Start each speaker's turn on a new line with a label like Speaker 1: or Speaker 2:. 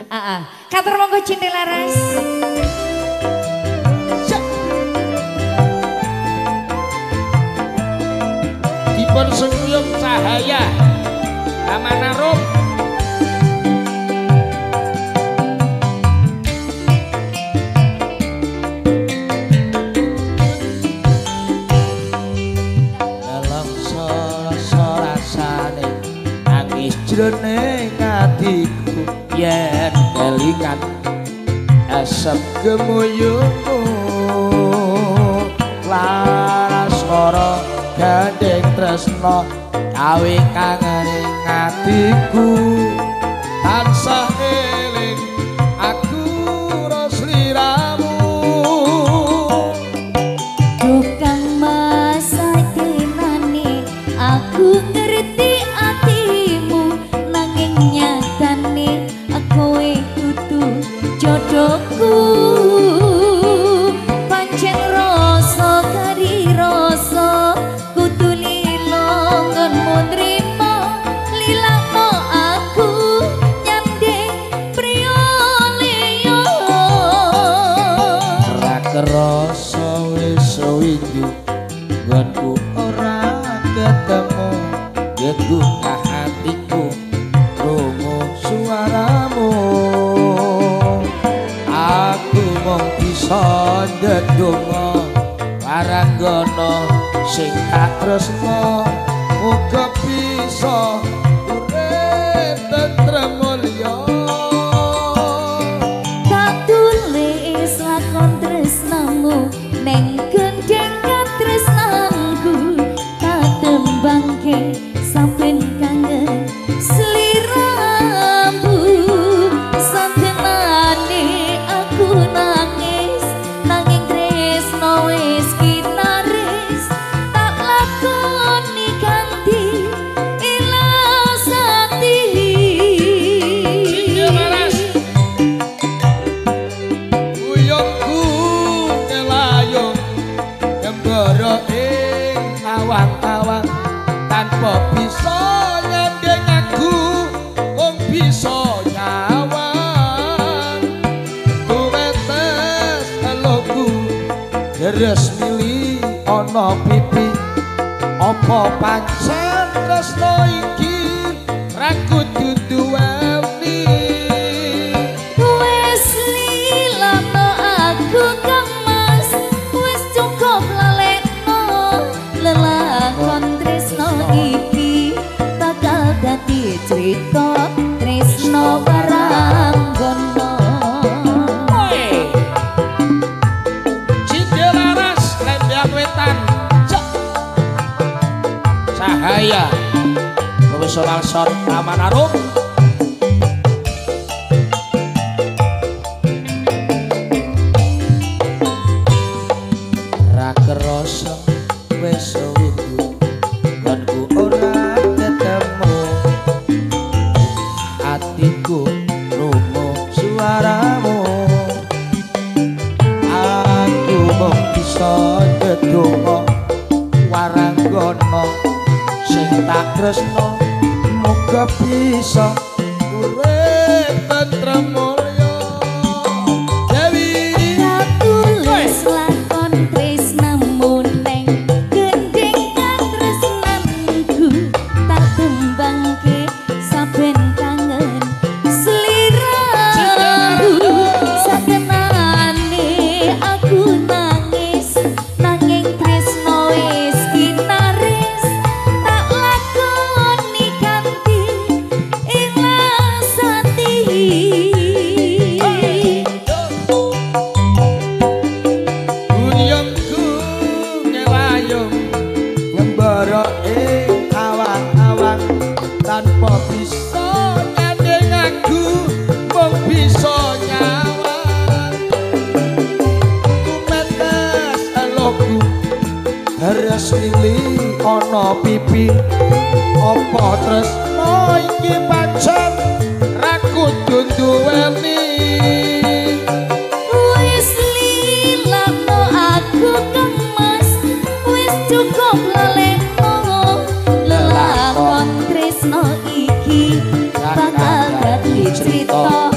Speaker 1: Kantor Katur monggo Cindy Laras.
Speaker 2: Dipun cahaya. Amanah Rum. Jroning atiku yen kelingan asap gemuyungmu laras karo gandeng tresno kawi kangening atiku tansah eling aku
Speaker 3: ngerti atimu
Speaker 2: bisa ndedonga waranggana sing tak tresno muga bisa awang-awang Tanpa bisa nyandeng aku Wong bisa nyawang Tumetes eloku Deres mili ana pipi. Apa pancen tresno iki
Speaker 3: cerita Tresno barang gono
Speaker 2: Cinta laras Lembang wetan. Cek Cahaya. Profesional Son Amanarum Rakeroso wis windu ndedonga waranggana sing tak tresno muga bisa urip pipi. Apa tresno iki pancen Ra kudu duweni.
Speaker 3: Wis lilano aku kang mas Wis cukup lalekno Lelakon tresno iki. Bakal dadi cerita